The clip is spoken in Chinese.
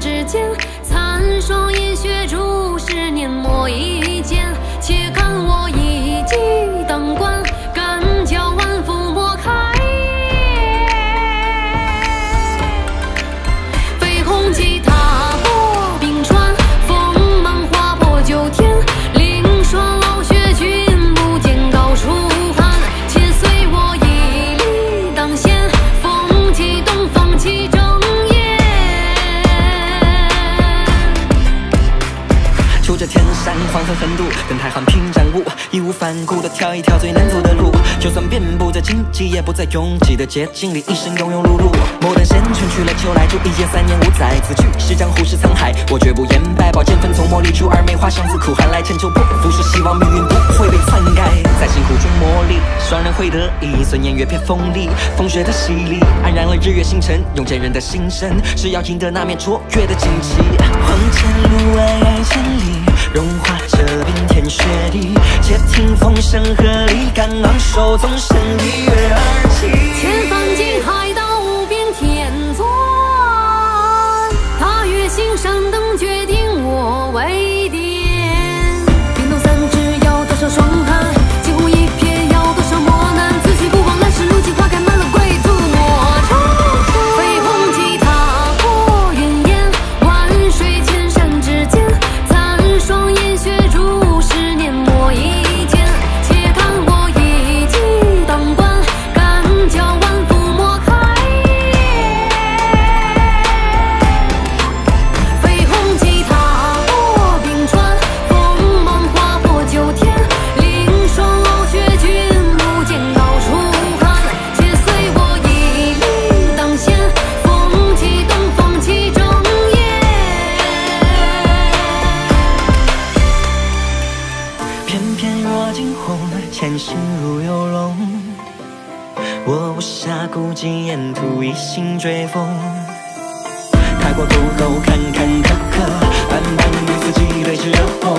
之间，残霜饮雪，铸十年磨一。这天山黄河横渡，跟太行拼斩雾，义无反顾的挑一条最难走的路，就算遍布着荆棘，也不在拥挤的捷径里一生庸庸碌碌。莫等仙圈去了秋来住，一剑三年五载此去是江湖是沧海，我绝不言败。宝剑锋从磨砺出，二梅花香自苦寒来，千秋不服输，希望命运不会被篡改。在辛苦中磨砺，双人会得意，尊严越偏锋利，风雪的洗礼，黯然了日月星辰，用坚韧的心声，是要赢得那面卓越的旌旗。黄泉路外爱千，融化这冰天雪地，且听风声鹤唳，敢昂首纵身一跃而若惊鸿，前行如游龙。我无暇顾及沿途一心追风。踏过渡口，坎坎坷坷，斑斑与四季对峙热火，